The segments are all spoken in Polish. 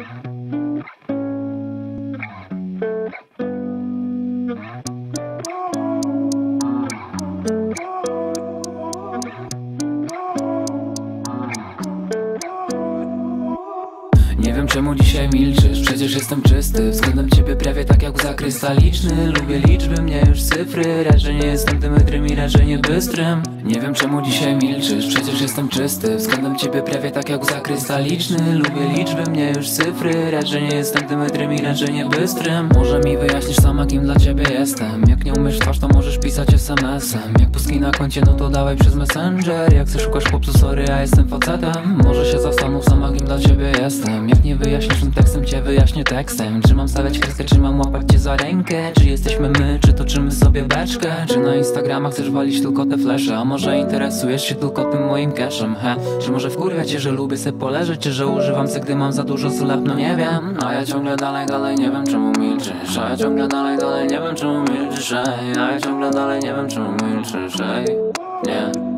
Nie wiem czemu dzisiaj milczysz, przecież jestem czysty. Względem ciebie prawie tak jak za krystaliczny Lubię liczby, mnie już cyfry Raczej nie jestem tym mydrym i raczej nie bystrym. Nie wiem czemu dzisiaj milczysz, przecież jestem czysty. Względem ciebie prawie tak jak łza krystaliczny Lubię liczby, mnie już cyfry. Raczej nie jestem Dymitrym i raczej nie bystrym. Może mi wyjaśnisz sama kim dla ciebie jestem. Jak nie umiesz twarz to możesz pisać SMS-em Jak pustki na koncie no to dawaj przez messenger. Jak chcesz szukasz chłopcu sorry ja jestem facetem. Może się zastanów sama kim dla ciebie jestem. Jak nie wyjaśnisz tym tekstem cię wyjaśnię tekstem. Czy mam stawiać kreskę, czy mam łapać cię za rękę? Czy jesteśmy my, czy toczymy sobie beczkę? Czy na Instagramach chcesz walić tylko te flesze? A może interesujesz się tylko tym moim cashem, he Czy może wkurwia cię, że lubię se poleżeć Czy że używam se, gdy mam za dużo slap, no nie wiem A ja ciągle dalej, dalej nie wiem czemu milczysz A ja ciągle dalej, dalej nie wiem czemu milczysz ej. A ja ciągle dalej nie wiem czemu milczysz ej. Nie,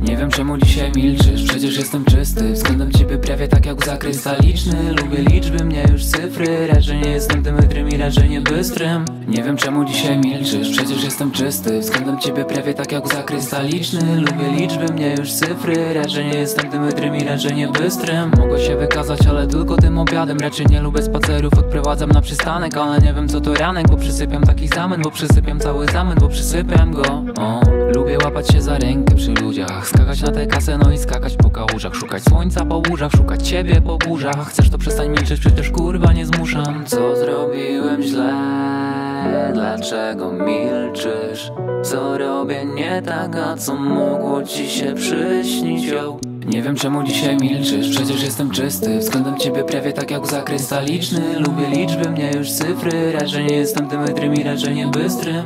nie wiem czemu dzisiaj milczysz, przecież jestem czysty. Względem ciebie prawie tak jak łza krystaliczny Lubię liczby, mnie już cyfry. Raczej nie jestem Dymitrym i raczej nie bystrym. Nie wiem czemu dzisiaj milczysz, przecież jestem czysty. Względem ciebie prawie tak jak łza krystaliczny Lubię liczby, mnie już cyfry. Raczej nie jestem Dymitrym i raczej nie bystrym. Mogę się wykazać, ale tylko tym obiadem. Raczej nie lubię spacerów, odprowadzam na przystanek Ale nie wiem co to ranek, bo przysypiam taki zamęt Bo przysypiam cały zamęt, bo przysypiam go. O. Lubię łapać się za rękę przy ludziach Skakać na tę kasę, no i skakać po kałużach. Szukać słońca po burzach, szukać ciebie po burzach. Chcesz to przestań milczeć, przecież kurwa nie zmuszam. Co zrobiłem źle? Dlaczego milczysz? Co robię nie tak, a co mogło ci się przyśnić, yo? Nie wiem czemu dzisiaj milczysz, przecież jestem czysty. Względem ciebie prawie tak jak łza krystaliczny Lubię liczby, mnie już cyfry. Raczej nie jestem Dymitrym i raczej nie bystrym